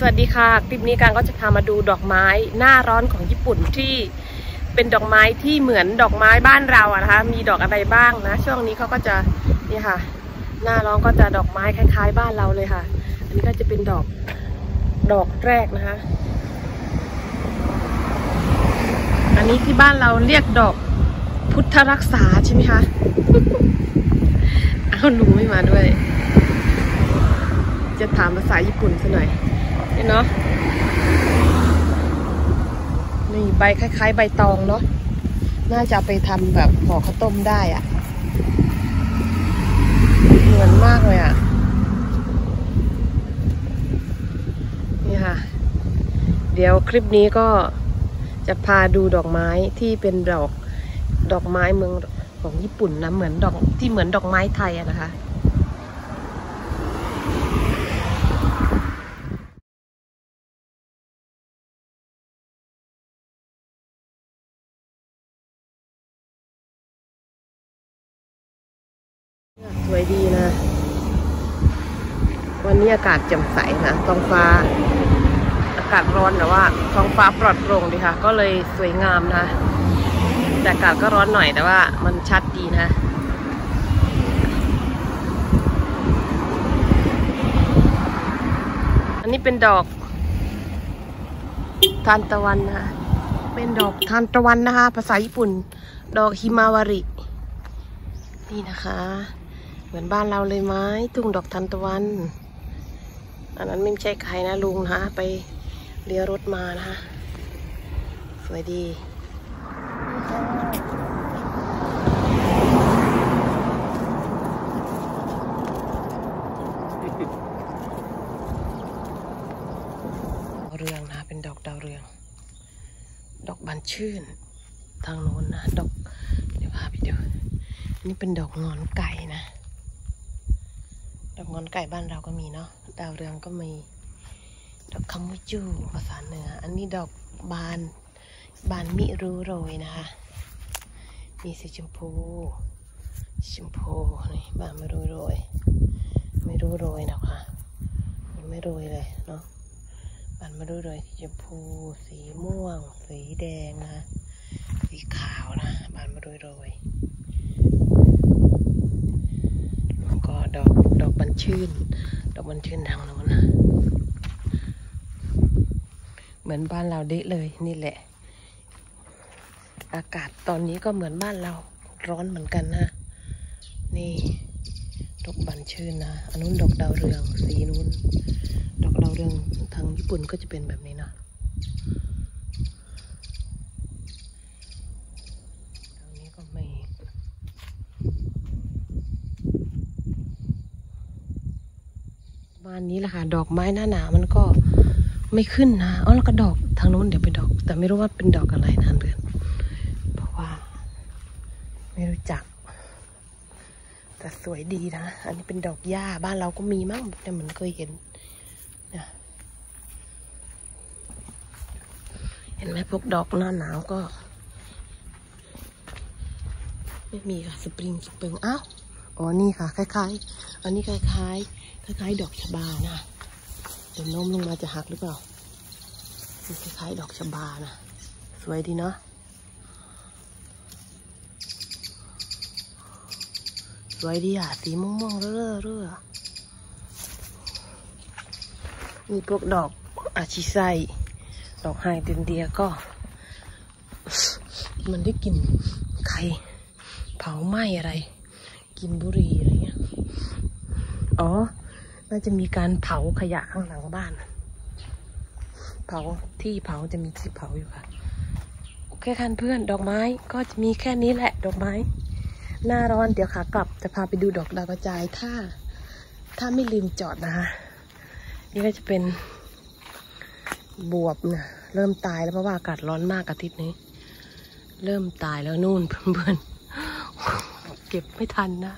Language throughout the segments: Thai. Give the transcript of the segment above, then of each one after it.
สวัสดีค่ะคลิปนี้การก็จะพามาดูดอกไม้หน้าร้อนของญี่ปุ่นที่เป็นดอกไม้ที่เหมือนดอกไม้บ้านเราอะนะคะมีดอกอะไรบ้างนะ ช่วงนี้เขาก็จะนี่ค่ะ หน้าร้อนก็จะดอกไม้คล้ายๆ บ้านเราเลยค่ะ อันนี้ก็จะเป็นดอกดอกแรกนะคะ อันนี้ที่บ้านเราเรียกดอกพุทธรักษาใช่ไหมคะอ้าวลุงไม่มาด้วย จะถามภาษาญี่ปุ่นซะหน่อย นี่เนาะนี่ใบคล้ายๆ ใบตองเนาะน่าจะไปทำแบบห่อข้าวต้มได้อะเหมือนมากเลยอะนี่ค่ะ เดี๋ยวคลิปนี้ก็จะพาดูดอกไม้ที่เป็นดอกดอกไม้เมืองของญี่ปุ่นนะเหมือนดอกที่เหมือนดอกไม้ไทยอะนะคะ สวยดีนะ วันนี้อากาศแจ่มใสนะ ท้องฟ้า อากาศร้อนแต่ว่า ท้องฟ้าปลอดโปร่งดีค่ะ ก็เลยสวยงามนะ แต่อากาศก็ร้อนหน่อยแต่ว่ามันชัดดีนะ อันนี้เป็นดอก ทานตะวันนะคะเป็นดอกทานตะวันนะคะ ภาษาญี่ปุ่น ดอกฮิมาวาริ นี่นะคะ เหมือนบ้านเราเลยไหมทุ่งดอกทานตะวัน อันนั้นไม่ใช่ใครนะลุงนะไปเลี้ยรถมานะคะสวยดีดาวเรืองนะเป็นดอกดาวเรือง ดอกบานชื่น ทางโน้นนะดอก เดี๋ยวพาไปดู นี่เป็นดอกงอนไก่นะ ดอกงอนไก่บ้านเราก็มีเนาะดาวเรืองก็มี ดอกคำมุจูภาษาเหนือ อันนี้ดอกบานบานมิรู้โรยนะคะ มีสีชมพูชมพูนี่บานไม่รู้โรย ไม่รู้โรยนะคะมันไม่โรยเลยเนาะบานไม่รู้โรยสีชมพูสีม่วง สีแดงนะสีขาวนะบานไม่รู้โรย แล้ว ก็ดอกดอกบันชื่น ดอกบันชื่นทางโน้นนะเหมือนบ้านเราเดะเลยนี่แหละ อากาศตอนนี้ก็เหมือนบ้านเราร้อนเหมือนกันนะ นี่ดอกบันชื่นนะอันนู้นดอกดาวเรืองสีนู้น ดอกดาวเรืองทางญี่ปุ่นก็จะเป็นแบบนี้เนาะทางนี้ก็มี บ้านนี้แหละค่ะ ดอกไม้หน้าหนาวมันก็ไม่ขึ้นนะอ๋อแล้วก็ดอกทางนู้นเดี๋ยวไปดอก แต่ไม่รู้ว่าเป็นดอกอะไรนะเดือนเพราะว่า ไม่รู้จัก แต่สวยดีนะ อันนี้เป็นดอกหญ้าบ้านเราก็มีมั้งแต่เหมือนเคยเห็นนะเห็นไหมพวกดอกหน้าหนาวก็ ไม่มีค่ะสปริงสปริงอ้าว อ๋อ นี่ค่ะ คล้ายๆ อันนี้คล้ายๆ คล้าย ๆ ดอกชบานะ เดี๋ยวน้มลงมาจะหักหรือเปล่าคล้ายๆ ดอกชบานะ สวยดีเนาะ สวยดีอะ สีม่วงๆ เรื่อเรื่อมีพวกดอกอาชิไซ ดอกไฮเดรนเดียก็ มันได้กลิ่นไข่เผาไหม้อะไร กินบุหรี่อะไรเงี้ย อ๋อ น่าจะมีการเผาขยะข้างหลังบ้าน เผาที่เผาจะมีที่เผาอยู่ค่ะ โอเคคันเพื่อนดอกไม้ก็จะมีแค่นี้แหละดอกไม้ หน้าร้อนเดี๋ยวขากลับจะพาไปดูดอกดาวกระจายถ้า ถ้าไม่ลืมจอดนะคะ นี่ก็จะเป็นบวบนะเริ่มตายแล้วเพราะว่าอากาศร้อนมากอาทิตย์นี้ เริ่มตายแล้วนู่นเพื่อนๆ เก็บไม่ทันนะ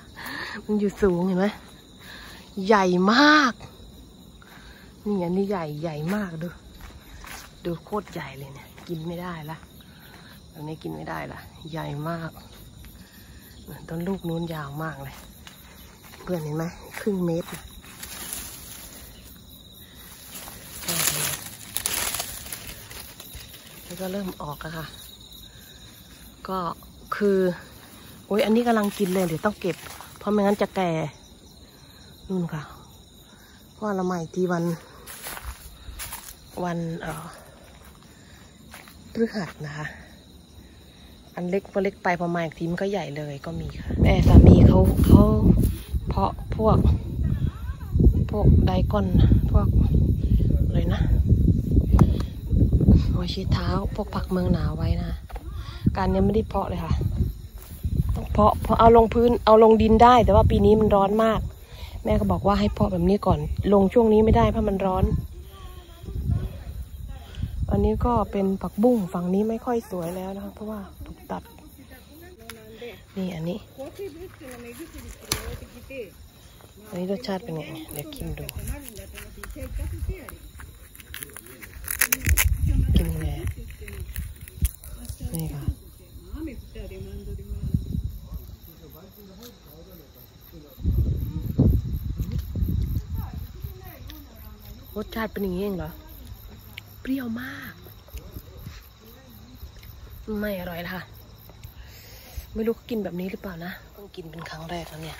มันอยู่สูงเห็นไหมใหญ่มาก นี่อันนี้ใหญ่ใหญ่มากดู ดูโคตรใหญ่เลยเนี่ย กินไม่ได้ละตอนนี้กินไม่ได้ละใหญ่มากต้นลูกนู้นยาวมากเลย เพื่อนเห็นไหมครึ่งเมตรนะก็ก็เริ่มออกแล้วค่ะ ก็คือ อ้ยอันนี้กำลังกินเลยเดี๋ยวต้องเก็บ เพราะไม่งั้นจะแก่นู่นค่ะเพราะว่าเราใหม่ทีวัน วันเอ่อพฤหัสนะคะ อันเล็กพอเล็กไปประมาณอีกทีมันก็ใหญ่เลยก็มีค่ะแม่สามีเขาเขาเพาะพวก พวกไดก้อนพวกอะไรนะหัวชีเท้าพวกผักเมืองหนาวไว้นะ การยังไม่ได้เพาะเลยค่ะ เพาะพราะเอาลงพื้นเอาลงดินได้ แต่ว่าปีนี้มันร้อนมาก แม่ก็บอกว่าให้เพาะแบบนี้ก่อน ลงช่วงนี้ไม่ได้เพราะมันร้อน อันนี้ก็เป็นผักบุ้งฝั่งนี้ไม่ค่อยสวยแล้วนะคะเพราะว่าถูกตัด นี่อันนี้ อันนี้รสชาติเป็นไงเดี๋ยวชิมดูกินไงนี่ค่ะ รสชาติเป็นอย่างนี้เองเหรอ เปรี้ยวมาก ไม่อร่อยละค่ะ ไม่รู้เขากินแบบนี้หรือเปล่านะเพิ่งกินเป็นครั้งแรกแล้วเนี่ย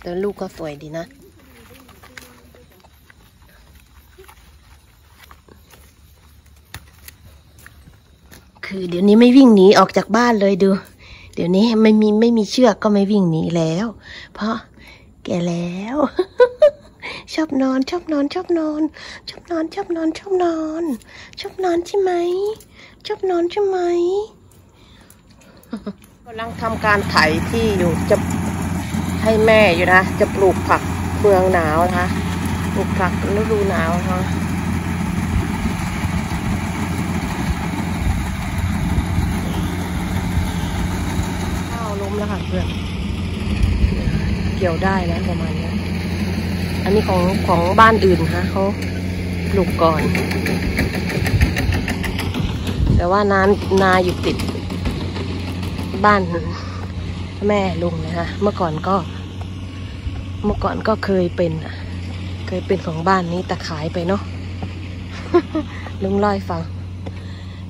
แต่ลูกก็สวยดีนะคือเดี๋ยวนี้ไม่วิ่งหนีออกจากบ้านเลยดู เดี๋ยวนี้ไม่มีไม่มีเชือกก็ไม่วิ่งหนีแล้ว เพราะแก่แล้ว ชอบนอนชอบนอนชอบนอน ชอบนอนชอบนอนชอบนอน ชอบนอนใช่ไหมชอบนอนใช่ไหมกำลังทำการไถที่อยู่จะให้แม่อยู่นะ จะปลูกผักเมืองหนาวนะคะปลูกผักฤดูหนาวนะคะข้าวล้ม แล้วค่ะเพื่อนเกี่ยวได้แล้วประมาณนี้อันนี้ของของบ้านอื่นฮะเขาปลูกก่อน แต่ว่านานาอยู่ติด บ้านแม่ลุงนะคะเมื่อก่อนก็ เมื่อก่อนก็เคยเป็นเคยเป็นของบ้านนี้แต่ขายไปเนาะลุงเล่าให้ฟัง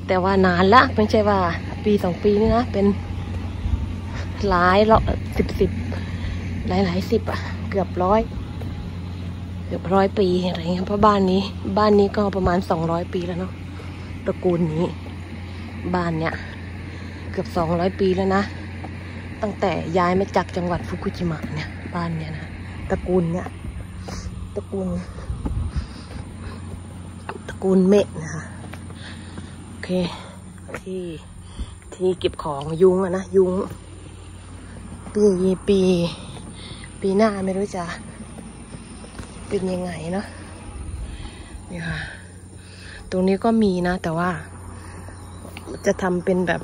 แต่ว่านานละ ไม่ใช่ว่า ปีสองปีนี่นะ เป็น หลายละสิบสิบหลายหลายสิบอะเกือบร้อยเกือบร้อยปีอะไรเงี้ยเพราะบ้านนี้ บ้านนี้ก็ประมาณสองร้อยปีแล้วเนาะตระกูลนี้ บ้านเนี้ยเกือบสองร้อยปีแล้วนะ ตั้งแต่ย้ายมาจากจังหวัดฟุกุชิมะเนี่ยบ้านเนี้ยนะตระกูลเนี้ยตระกูลตระกูลเมะนะคะโอเคที่ที่เก็บของยุงอะนะยุง ปีปีปีหน้าไม่รู้จะเป็นยังไงเนาะนี่ค่ะ ตรงนี้ก็มีนะ แต่ว่า จะทำเป็นแบบ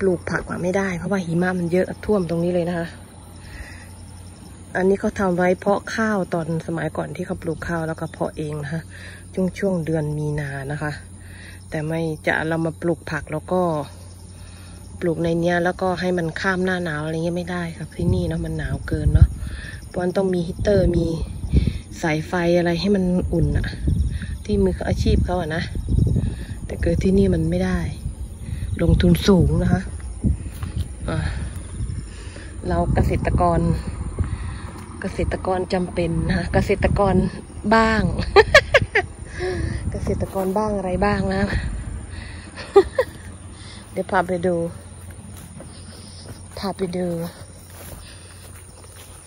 ปลูกผักอะไม่ได้ เพราะว่าหิมะมันเยอะท่วมตรงนี้เลยนะคะ อันนี้เขาทำไว้เพาะข้าวตอนสมัยก่อนที่เขาปลูกข้าวแล้วก็เพาะเองนะคะช่วงช่วงเดือนมีนานะคะ แต่ไม่จะเรามาปลูกผักแล้วก็ ปลูกในเนี้ยแล้วก็ให้มันข้ามหน้าหนาวอะไรเงี้ยไม่ได้ครับที่นี่เนาะมันหนาวเกินเนาะเพราะมันต้องมีฮีเตอร์มีสายไฟอะไรให้มันอุ่นอะที่มืออาชีพเขาอะนะ แต่เกิดที่นี่มันไม่ได้ ลงทุนสูงนะคะะเราเกษตรกร เกษตรกรจำเป็นนะเกษตรกรบ้าง เกษตรกรบ้างอะไรบ้างนะ เดี๋ยวพาไปดู พาไปดู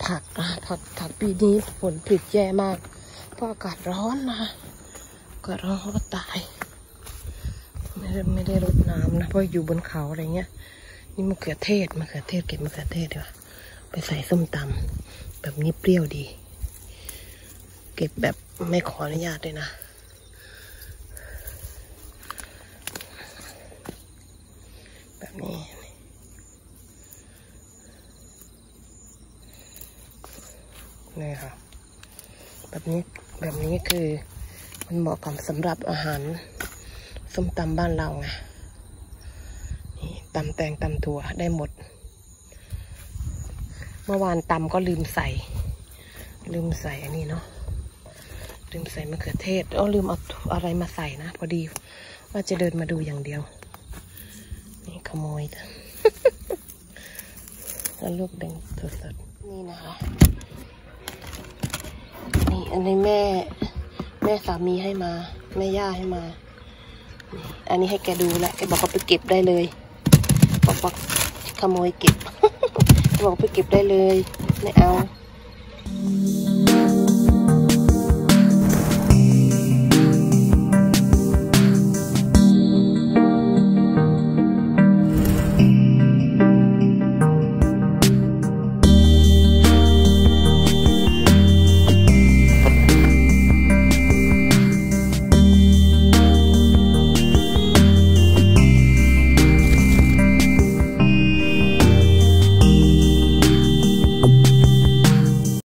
ผักอะผักผักปีนี้ผลผลิตแย่มาก เพราะอากาศร้อนนะกาศร้อนก็ตาย ไม่ได้ไม่ได้รดน้ำนะ เพราะอยู่บนเขาอะไรเงี้ย นี่มะเขือเทศมะเขือเทศเก็บมะเขือเทศดีกว่าไปใส่ส้มตำแบบนี้เปรี้ยวดี เก็บแบบไม่ขออนุญาตเลยนะ แบบนี้ นี่ค่ะ แบบนี้แบบนี้คือมันเหมาะกับสำหรับอาหารส้มตำบ้านเราไงนี่ตำแตงตำถั่วได้หมด เมื่อวานตำก็ลืมใส่ ลืมใส่อันนี้เนาะลืมใส่มะเขือเทศอ้อลืมเอาอะไรมาใส่นะ พอดีว่าจะเดินมาดูอย่างเดียว นี่ขโมยแล้วลูกแดงสดๆนี่นะคะ นี่อันนี้แม่ แม่สามีให้มา แม่ย่าให้มา อันนี้ให้แกดูแหละแกบอกว่าไปเก็บได้เลยบอกว่าขโมยเก็บ บอกไปเก็บได้เลย ไม่เอา